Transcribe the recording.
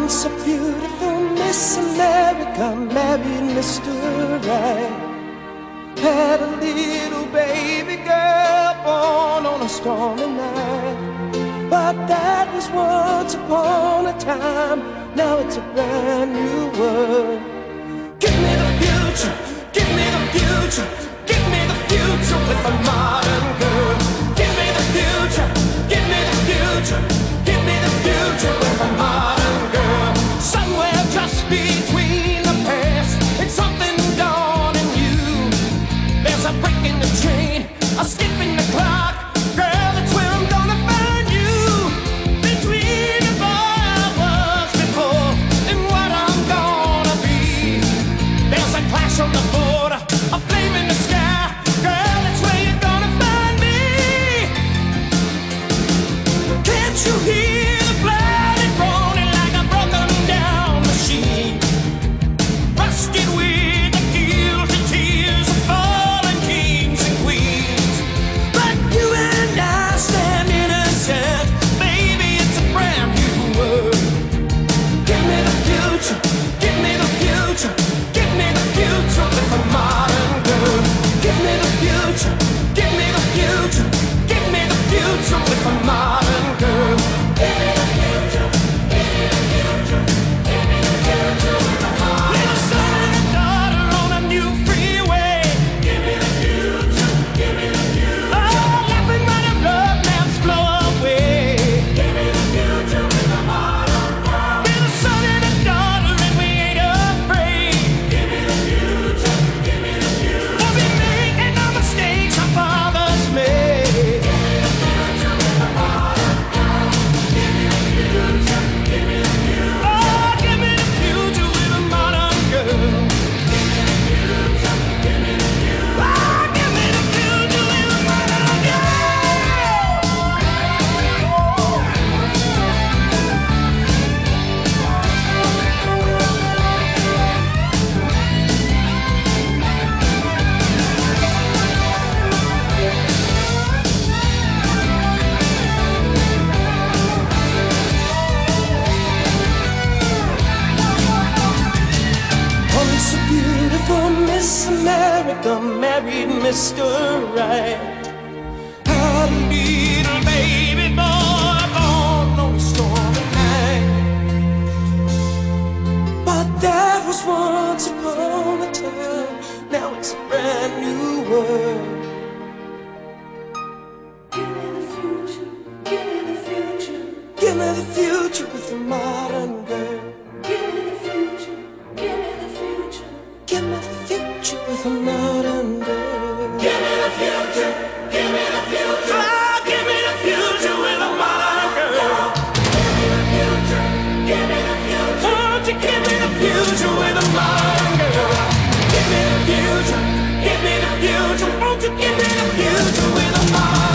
once a beautiful Miss America, married Mr. Right. Had a little baby girl born on a stormy night. But that was once upon a time, now it's a brand new world. Give me the future, give me the future, give me the future with a modern. America, Miss America, married Mr. Right. A little baby boy born on a stormy night. But that was once upon a time. Now it's a brand new world. Give me the future, give me the future, give me the future with your mind. hurt if I'm not in. Give me the future, give me the future. Give me the future with a modern girl. Give me the future, give me the future. Won't you give me the future with a mind, girl? Give me the future, give me the future. Won't you give me the future with a modern